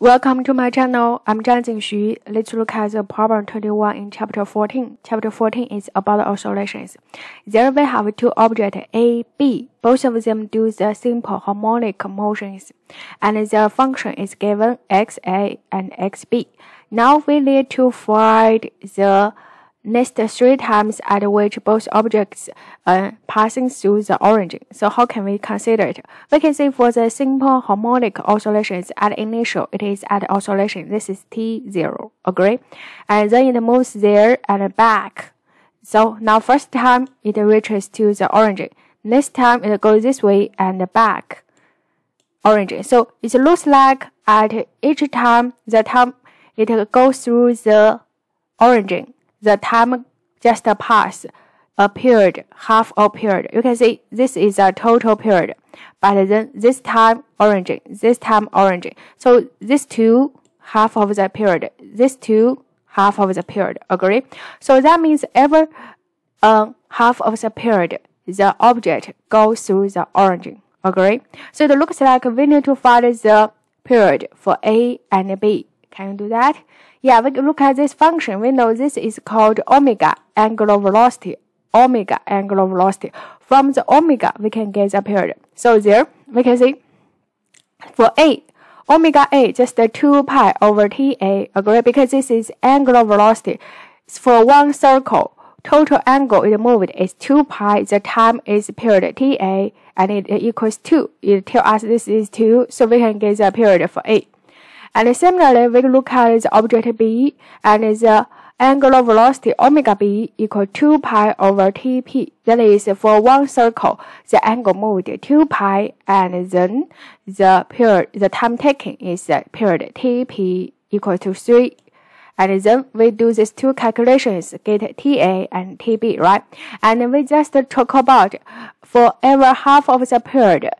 Welcome to my channel. I'm Zhangjin Xu. Let's look at the problem 21 in chapter 14. Chapter 14 is about oscillations. There we have two objects A, B. Both of them do the simple harmonic motions, and their function is given xa and xb. Now we need to find the next three times at which both objects are passing through the origin. So how can we consider it? We can say for the simple harmonic oscillations at initial, it is at oscillation. This is T0, agree? And then it moves there and back. So now first time it reaches to the origin. Next time it goes this way and back origin. So it looks like at each time the time it goes through the origin the time just passed a period, half a period. You can see this is a total period, but then this time origin, this time origin. So this two half of the period, this two half of the period. Agree? So that means every uh, half of the period, the object goes through the origin. Agree? So it looks like we need to find the period for A and B. Can you do that? Yeah, we look at this function. We know this is called omega angular velocity. Omega angular velocity. From the omega, we can get the period. So there, we can see for A, omega A just the 2 pi over Ta. Agree? Because this is angular velocity. For one circle, total angle it moved is 2 pi. The time is period Ta, and it equals 2. It tells us this is 2, so we can get the period for A. And similarly, we look at the object B and the angular velocity omega b equal 2 pi over tb. That is, for one circle, the angle moved 2 pi, and then the period, the time taken is the period tb equal to 3. And then we do these two calculations, get TA and TB, right? And we just talk about for every half of the period,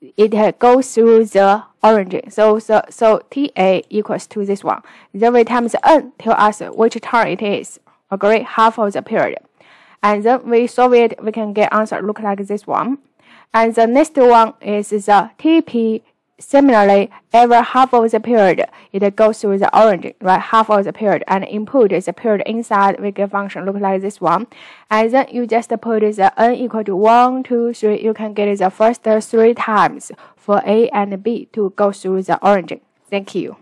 it goes through the origin. So, so, so TA equals to this one. Then we times n tell us which term it is. Agree? Half of the period. And then we solve it, we can get answer look like this one. And the next one is the TB Similarly, every half of the period, it goes through the origin, right? Half of the period, and input is the period inside. Get function look like this one, and then you just put the n equal to one, two, three. You can get the first three times for a and b to go through the origin. Thank you.